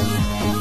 Thank you.